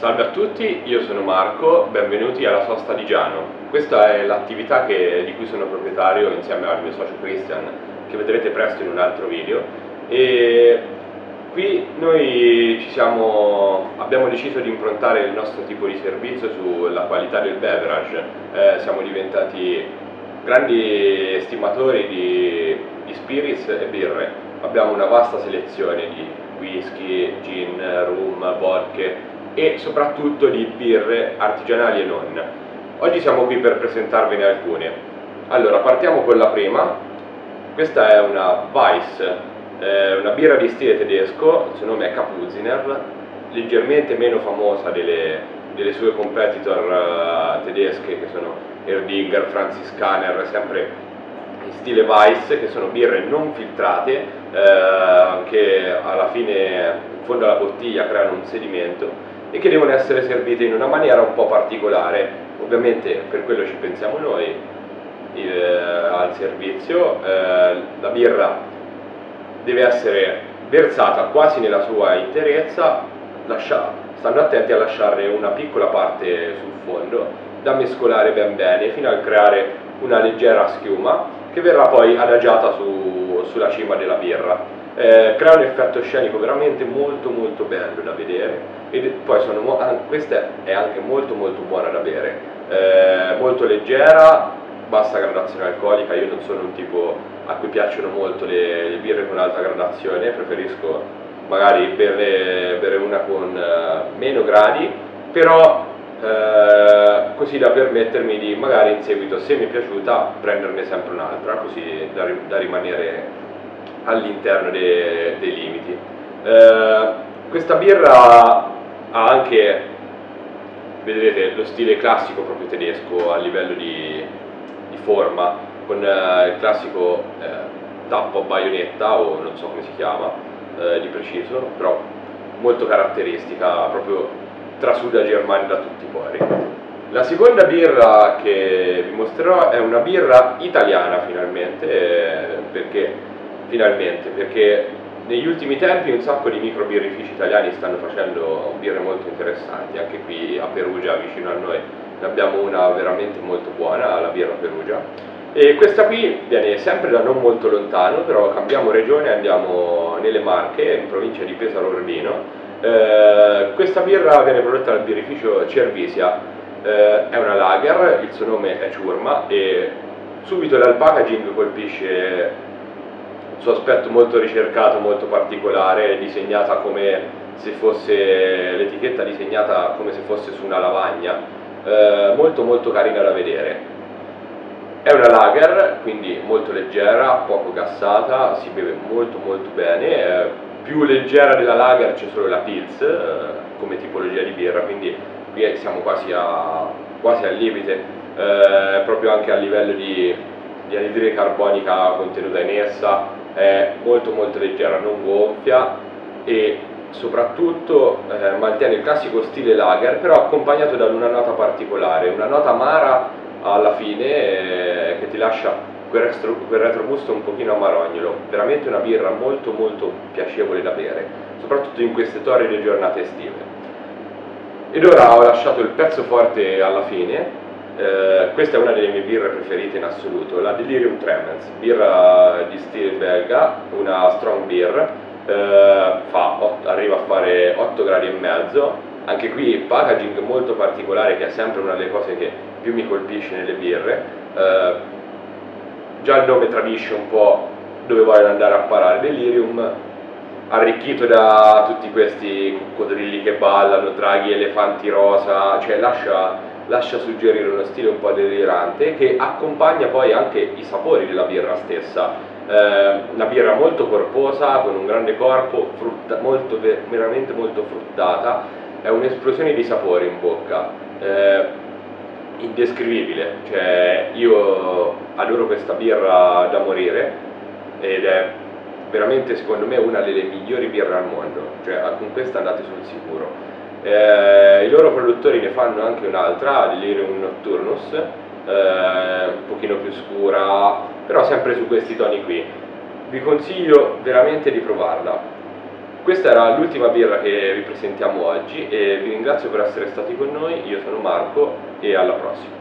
Salve a tutti, io sono Marco, benvenuti alla Sosta di Giano. Questa è l'attività di cui sono proprietario insieme al mio socio Christian, che vedrete presto in un altro video. E qui noi siamo, abbiamo deciso di improntare il nostro tipo di servizio sulla qualità del beverage. Eh, siamo diventati grandi stimatori di, di spirits e birre. Abbiamo una vasta selezione di whisky, gin, rum, vodka e soprattutto di birre artigianali e non. Oggi siamo qui per presentarvene alcune. Allora, partiamo con la prima. Questa è una Weiss, eh, una birra di stile tedesco, il suo nome è Kapuziner, leggermente meno famosa delle, delle sue competitor uh, tedesche che sono Erdinger, Franziskaner, sempre in stile Weiss, che sono birre non filtrate, eh, che alla fine in fondo alla bottiglia creano un sedimento e che devono essere servite in una maniera un po' particolare. Ovviamente per quello ci pensiamo noi eh, al servizio, eh, la birra deve essere versata quasi nella sua interezza, lascia, stando attenti a lasciarne una piccola parte sul fondo da mescolare ben bene fino a creare una leggera schiuma che verrà poi adagiata su, sulla cima della birra eh, crea un effetto scenico veramente molto molto bello da vedere. E poi sono, questa è anche molto molto buona da bere, eh, molto leggera, bassa gradazione alcolica, io non sono un tipo a cui piacciono molto le, le birre con alta gradazione, preferisco magari bere, bere una con uh, meno gradi, però eh, così da permettermi di magari in seguito, se mi è piaciuta, prenderne sempre un'altra, così da, da rimanere all'interno dei, dei limiti. Eh, questa birra ha anche, vedrete, lo stile classico proprio tedesco a livello di, di forma, con eh, il classico eh, tappo a baionetta o non so come si chiama eh, di preciso, però molto caratteristica, proprio trasuda Germania da tutti i pori. La seconda birra che vi mostrerò è una birra italiana finalmente, eh, perché finalmente, perché negli ultimi tempi un sacco di micro birrifici italiani stanno facendo birre molto interessanti, anche qui a Perugia vicino a noi ne abbiamo una veramente molto buona, la birra Perugia. E questa qui viene sempre da non molto lontano, però cambiamo regione e andiamo nelle Marche, in provincia di Pesaro Urbino. Eh, questa birra viene prodotta dal birrificio Cervisia, eh, è una lager, il suo nome è Ciurma e subito dal packaging colpisce suo aspetto molto ricercato, molto particolare, disegnata come se fosse l'etichetta disegnata come se fosse su una lavagna, eh, molto molto carina da vedere. È una lager, quindi molto leggera, poco gassata, si beve molto molto bene, eh, più leggera della lager c'è solo la Pils eh, come tipologia di birra, quindi qui siamo quasi, a, quasi al limite, eh, proprio anche a livello di, di anidride carbonica contenuta in essa, è molto molto leggera, non gonfia e soprattutto eh, mantiene il classico stile lager però accompagnato da una nota particolare, una nota amara alla fine eh, che ti lascia quel, retro, quel retrogusto un pochino amarognolo, veramente una birra molto molto piacevole da bere, soprattutto in queste torride giornate estive. Ed ora ho lasciato il pezzo forte alla fine eh, questa è una delle mie birre preferite in assoluto, la Delirium Tremens, birra di stile belga, una strong beer, eh, fa, arriva a fare 8 gradi e mezzo, anche qui packaging molto particolare che è sempre una delle cose che più mi colpisce nelle birre, eh, già il nome tradisce un po' dove vogliono andare a parare, Delirium arricchito da tutti questi coccodrilli che ballano, draghi, elefanti rosa, cioè lascia lascia suggerire uno stile un po' delirante che accompagna poi anche i sapori della birra stessa. Eh, una birra molto corposa, con un grande corpo, frutta, molto, veramente molto fruttata, è un'esplosione di sapori in bocca, eh, indescrivibile, cioè, io adoro questa birra da morire ed è veramente secondo me una delle migliori birre al mondo, cioè con questa andate sul sicuro. Eh, I loro produttori ne fanno anche un'altra, Delirium Nocturnus, eh, un pochino più scura, però sempre su questi toni qui. Vi consiglio veramente di provarla. Questa era l'ultima birra che vi presentiamo oggi e vi ringrazio per essere stati con noi, io sono Marco e alla prossima.